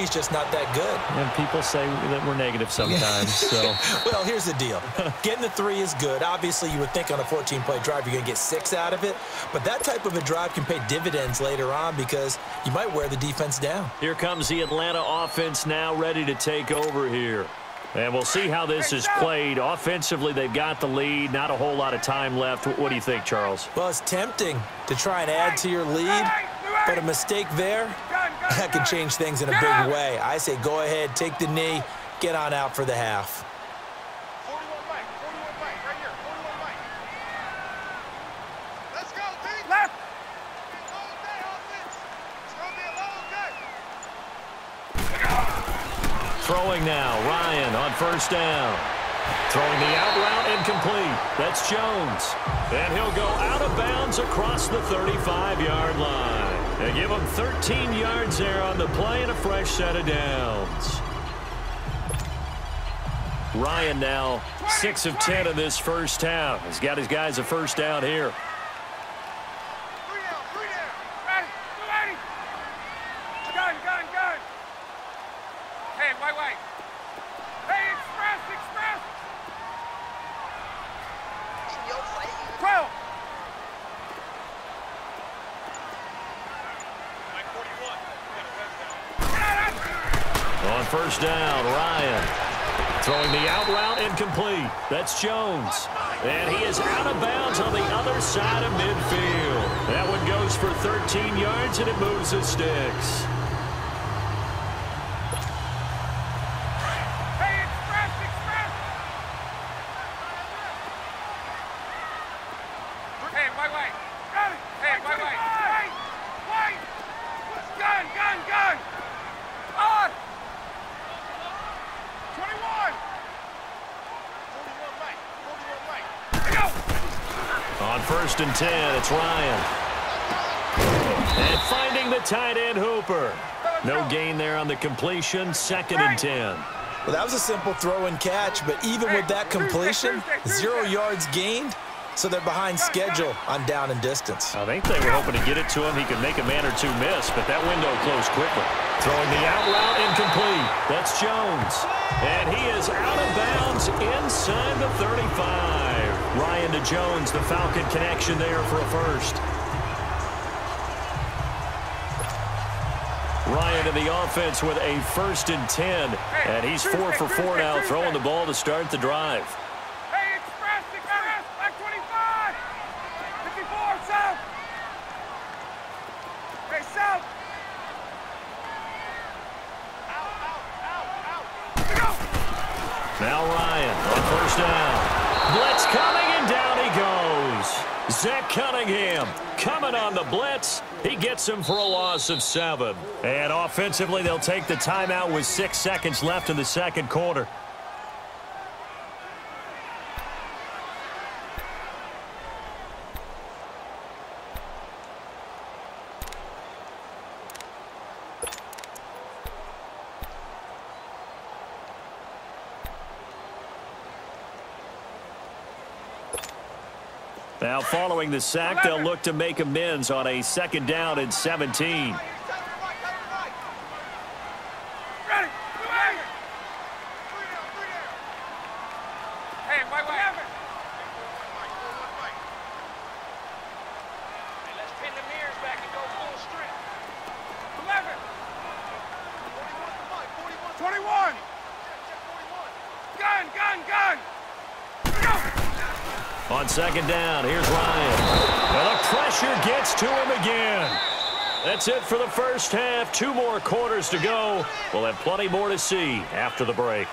He's just not that good. And people say that we're negative sometimes. so. well, here's the deal. Getting the three is good. Obviously, you would think on a 14-play drive you're going to get six out of it. But that type of a drive can pay dividends later on because you might wear the defense down. Here comes the Atlanta offense now ready to take over here. And we'll see how this is played. Offensively, they've got the lead. Not a whole lot of time left. What do you think, Charles? Well, it's tempting to try and add to your lead, but a mistake there, that can change things in a big way. I say go ahead, take the knee, get on out for the half. Throwing now, Ryan on first down. Throwing the out route incomplete. That's Jones. And he'll go out of bounds across the 35-yard line. They give him 13 yards there on the play and a fresh set of downs. Ryan now 6 of 10 in this first half. He's got his guys a first down here. First down, Ryan. Throwing the out route incomplete. That's Jones. And he is out of bounds on the other side of midfield. That one goes for 13 yards, and it moves the sticks. First and 10. It's Ryan. And finding the tight end Hooper. No gain there on the completion. Second and 10. Well, that was a simple throw and catch, but even with that completion, zero yards gained, so they're behind schedule on down and distance. I think they were hoping to get it to him. He could make a man or two miss, but that window closed quickly. Throwing the out route incomplete. That's Jones. And he is out of bounds inside the 35. Ryan to Jones, the Falcon connection there for a first. Ryan in the offense with a first and 10. And he's four for four now, throwing the ball to start the drive. Now Ryan on first down. Blitz coming, and down he goes. Zach Cunningham coming on the blitz. He gets him for a loss of seven. And offensively, they'll take the timeout with six seconds left in the second quarter. Now following the sack, they'll look to make amends on a second down and 17. On second down, here's Ryan. And the pressure gets to him again. That's it for the first half. Two more quarters to go. We'll have plenty more to see after the break.